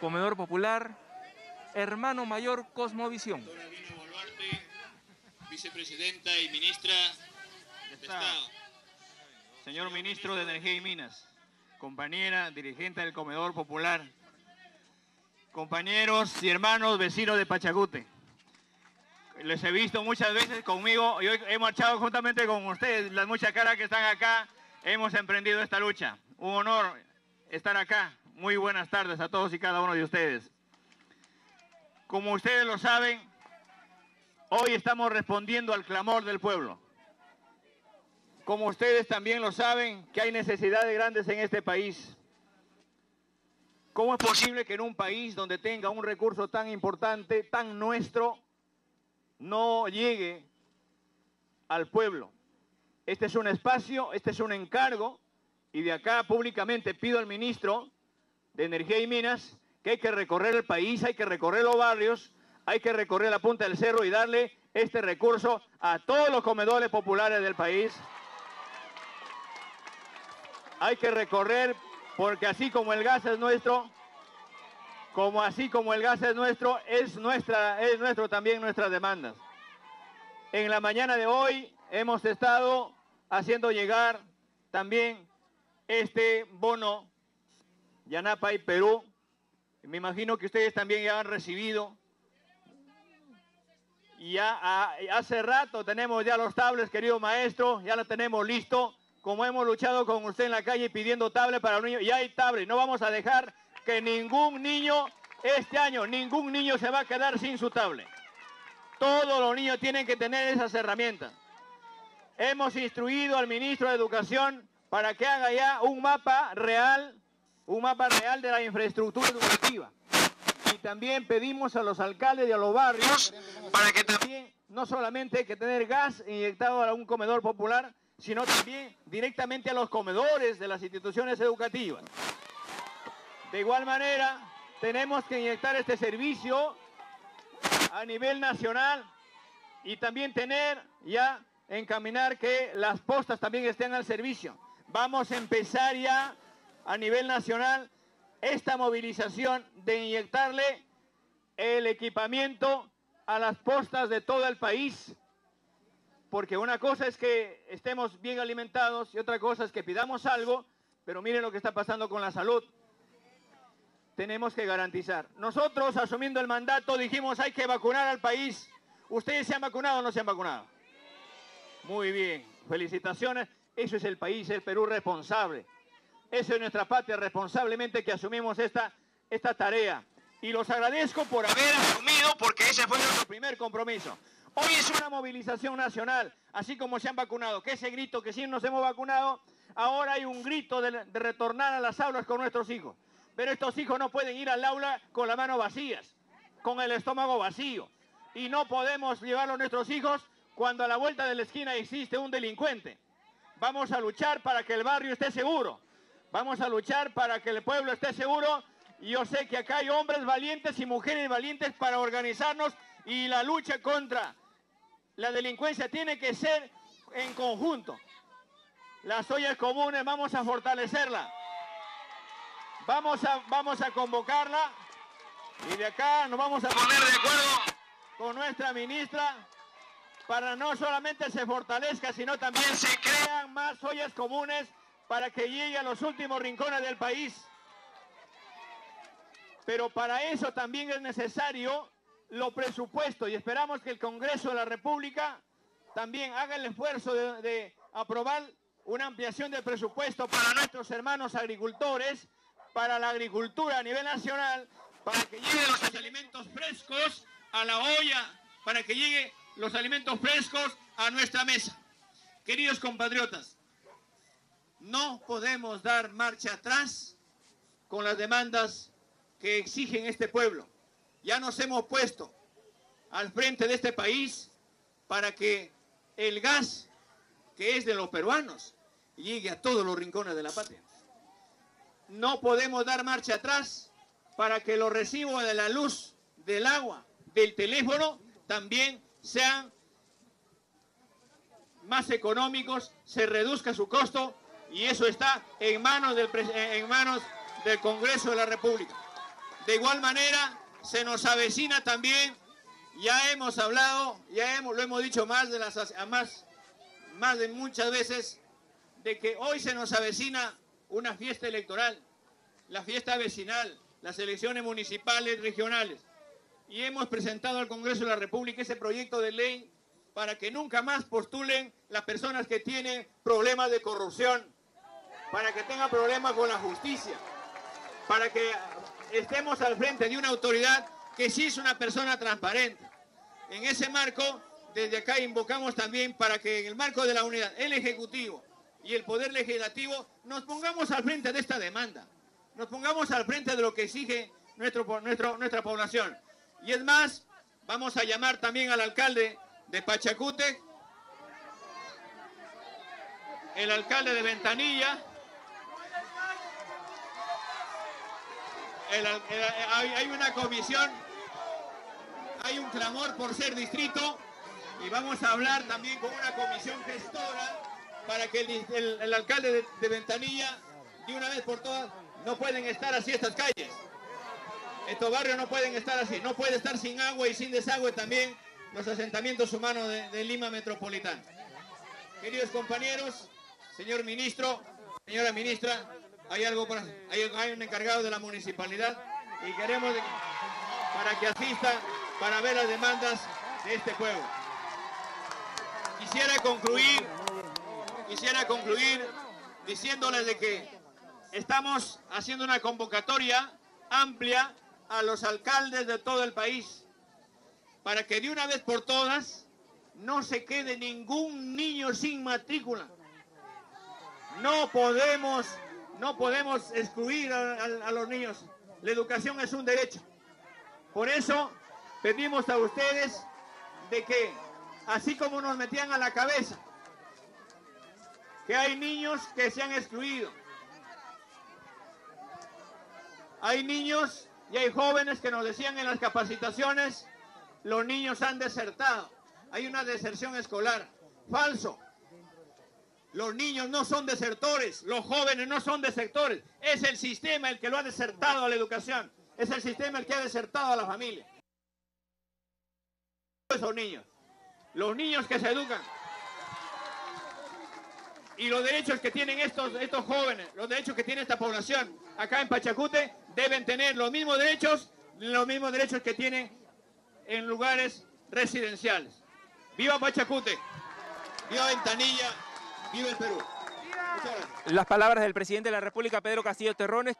Comedor Popular, hermano mayor Cosmovisión. Boluarte, vicepresidenta y ministra de Estado. Señor Ministro de Energía y Minas, compañera dirigente del Comedor Popular, compañeros y hermanos vecinos de Pachacute. Les he visto muchas veces conmigo y hoy he marchado juntamente con ustedes, las muchas caras que están acá, hemos emprendido esta lucha. Un honor estar acá. Muy buenas tardes a todos y cada uno de ustedes. Como ustedes lo saben, hoy estamos respondiendo al clamor del pueblo. Como ustedes también lo saben, que hay necesidades grandes en este país. ¿Cómo es posible que en un país donde tenga un recurso tan importante, tan nuestro, no llegue al pueblo? Este es un espacio, este es un encargo, y de acá públicamente pido al ministro de Energía y Minas que hay que recorrer el país, hay que recorrer los barrios, hay que recorrer la punta del cerro y darle este recurso a todos los comedores populares del país. Hay que recorrer porque así como el gas es nuestro, como así como el gas es nuestro, es nuestra es nuestro también nuestras demandas. En la mañana de hoy hemos estado haciendo llegar también este bono Yanapa y Perú. Me imagino que ustedes también ya han recibido. Y ya hace rato tenemos ya los tablets, querido maestro, ya lo tenemos listo. Como hemos luchado con usted en la calle pidiendo tablet para los niños, ya hay tablet. No vamos a dejar que ningún niño, este año, ningún niño se va a quedar sin su tablet. Todos los niños tienen que tener esas herramientas. Hemos instruido al ministro de Educación para que haga ya un mapa real, un mapa real de la infraestructura educativa. Y también pedimos a los alcaldes y a los barrios para que también no solamente hay que tener gas inyectado a un comedor popular, sino también directamente a los comedores de las instituciones educativas. De igual manera, tenemos que inyectar este servicio a nivel nacional y también tener ya encaminar que las postas también estén al servicio. Vamos a empezar ya a nivel nacional esta movilización de inyectarle el equipamiento a las postas de todo el país. Porque una cosa es que estemos bien alimentados y otra cosa es que pidamos algo, pero miren lo que está pasando con la salud. Tenemos que garantizar. Nosotros, asumiendo el mandato, dijimos hay que vacunar al país. ¿Ustedes se han vacunado o no se han vacunado? Muy bien, felicitaciones. Eso es el país, el Perú responsable. Eso es nuestra patria responsablemente que asumimos esta, esta tarea. Y los agradezco por haber asumido porque ese fue nuestro primer compromiso. Hoy es una movilización nacional, así como se han vacunado. Que ese grito que sí nos hemos vacunado, ahora hay un grito de, de retornar a las aulas con nuestros hijos. Pero estos hijos no pueden ir al aula con las manos vacías, con el estómago vacío. Y no podemos llevarlo a nuestros hijos cuando a la vuelta de la esquina existe un delincuente. Vamos a luchar para que el barrio esté seguro. Vamos a luchar para que el pueblo esté seguro. Yo sé que acá hay hombres valientes y mujeres valientes para organizarnos y la lucha contra la delincuencia tiene que ser en conjunto. Las ollas comunes vamos a fortalecerla. Vamos a, vamos a convocarla y de acá nos vamos a poner de acuerdo con nuestra ministra para no solamente se fortalezca, sino también se crean más ollas comunes para que llegue a los últimos rincones del país. Pero para eso también es necesario lo presupuesto y esperamos que el Congreso de la República también haga el esfuerzo de, de aprobar una ampliación del presupuesto para nuestros hermanos agricultores, para la agricultura a nivel nacional, para que lleguen los alimentos frescos a la olla, para que lleguen los alimentos frescos a nuestra mesa. Queridos compatriotas, no podemos dar marcha atrás con las demandas que exigen este pueblo. Ya nos hemos puesto al frente de este país para que el gas, que es de los peruanos, llegue a todos los rincones de la patria. No podemos dar marcha atrás para que los recibos de la luz, del agua, del teléfono también sean más económicos, se reduzca su costo y eso está en manos del, en manos del Congreso de la República. De igual manera, se nos avecina también, ya hemos hablado, ya hemos, lo hemos dicho más de las más, más de muchas veces, de que hoy se nos avecina una fiesta electoral, la fiesta vecinal, las elecciones municipales, regionales. Y hemos presentado al Congreso de la República ese proyecto de ley para que nunca más postulen las personas que tienen problemas de corrupción, para que tengan problemas con la justicia, para que estemos al frente de una autoridad que sí es una persona transparente. En ese marco, desde acá invocamos también para que en el marco de la unidad, el Ejecutivo y el Poder Legislativo, nos pongamos al frente de esta demanda, nos pongamos al frente de lo que exige nuestro, nuestra población. Y es más, vamos a llamar también al alcalde de Pachacute, el alcalde de Ventanilla, hay, una comisión, hay un clamor por ser distrito y vamos a hablar también con una comisión gestora para que el, alcalde de, Ventanilla, de una vez por todas, no pueden estar así estas calles. Estos barrios no pueden estar así, no puede estar sin agua y sin desagüe también los asentamientos humanos de, Lima Metropolitana. Queridos compañeros, señor ministro, señora ministra, hay algo para, hay, un encargado de la municipalidad y queremos para que asista para ver las demandas de este pueblo. Quisiera concluir, quisiera concluir diciéndoles de que estamos haciendo una convocatoria amplia a los alcaldes de todo el país para que de una vez por todas no se quede ningún niño sin matrícula. No podemos, no podemos excluir a, los niños. La educación es un derecho. Por eso pedimos a ustedes de que, así como nos metían a la cabeza, que hay niños que se han excluido. Hay niños y hay jóvenes que nos decían en las capacitaciones los niños han desertado. Hay una deserción escolar. Falso. Los niños no son desertores, los jóvenes no son desertores. Es el sistema el que lo ha desertado a la educación. Es el sistema el que ha desertado a la familia. Esos niños. Los niños que se educan. Y los derechos que tienen estos, estos jóvenes, los derechos que tiene esta población acá en Pachacute, deben tener los mismos derechos, los mismos derechos que tienen en lugares residenciales. ¡Viva Pachacute! ¡Viva Ventanilla! ¡Viva el Perú! Las palabras del presidente de la República, Pedro Castillo Terrones.